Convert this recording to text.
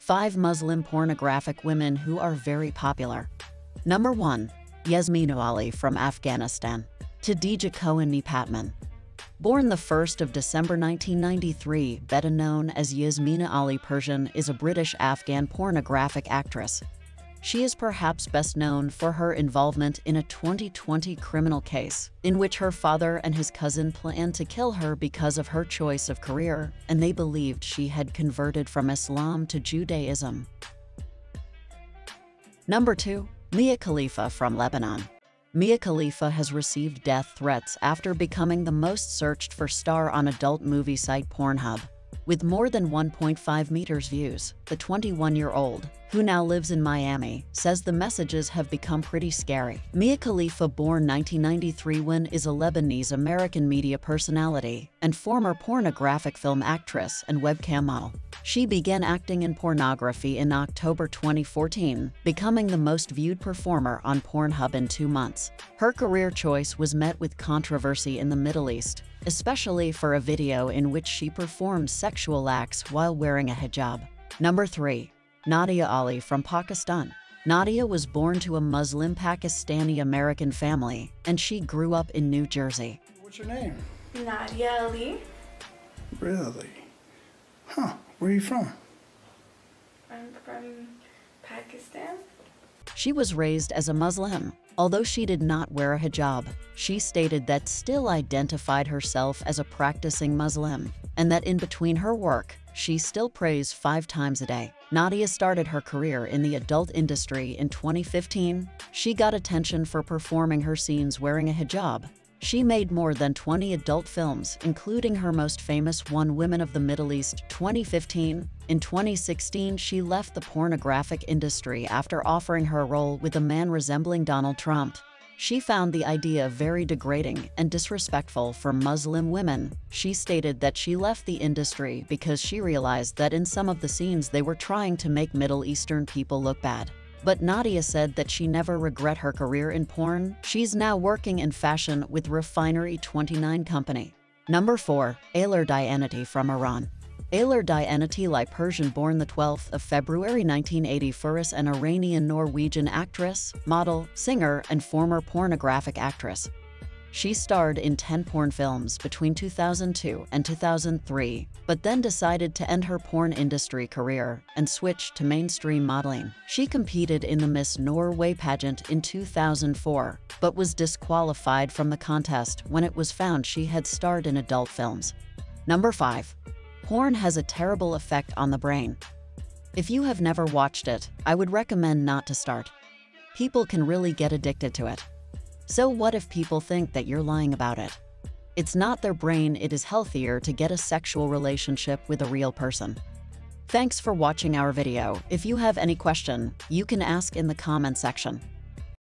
5 Muslim pornographic women who are very popular. Number 1. Yasmina Ali from Afghanistan. Khadija Kohani Patman. Born the 1st of December 1993, better known as Yasmina Ali Persian is a British-Afghan pornographic actress. She is perhaps best known for her involvement in a 2020 criminal case in which her father and his cousin planned to kill her because of her choice of career, and they believed she had converted from Islam to Judaism. Number 2. Mia Khalifa from Lebanon. Mia Khalifa has received death threats after becoming the most searched for star on adult movie site Pornhub. With more than 1.5 meters views, the 21-year-old, who now lives in Miami, says the messages have become pretty scary. Mia Khalifa, born 1993 when is a Lebanese-American media personality and former pornographic film actress and webcam model. She began acting in pornography in October 2014, becoming the most viewed performer on Pornhub in two months. Her career choice was met with controversy in the Middle East, especially for a video in which she performed sexual acts while wearing a hijab. Number 3. Nadia Ali from Pakistan. Nadia was born to a Muslim Pakistani American family, and she grew up in New Jersey. What's your name? Nadia Ali. Really? Huh. Where are you from? I'm from Pakistan. She was raised as a Muslim. Although she did not wear a hijab, she stated that still identified herself as a practicing Muslim and that in between her work, she still prays five times a day. Nadia started her career in the adult industry in 2015. She got attention for performing her scenes wearing a hijab. She made more than 20 adult films, including her most famous one Women of the Middle East 2015. In 2016, she left the pornographic industry after offering her role with a man resembling Donald Trump. She found the idea very degrading and disrespectful for Muslim women. She stated that she left the industry because she realized that in some of the scenes they were trying to make Middle Eastern people look bad. But Nadia said that she never regret her career in porn. She's now working in fashion with Refinery 29 Company. Number 4. Aylar Dianati from Iran. Aylar Dianati Lie Persian born the 12th of February 1980 Furis an Iranian-Norwegian actress, model, singer, and former pornographic actress. She starred in 10 porn films between 2002 and 2003, but then decided to end her porn industry career and switch to mainstream modeling. She competed in the Miss Norway pageant in 2004, but was disqualified from the contest when it was found she had starred in adult films. Number 5. Porn has a terrible effect on the brain. If you have never watched it, I would recommend not to start. People can really get addicted to it. So what if people think that you're lying about it? It's not their brain, it is healthier to get a sexual relationship with a real person. Thanks for watching our video. If you have any question, you can ask in the comment section.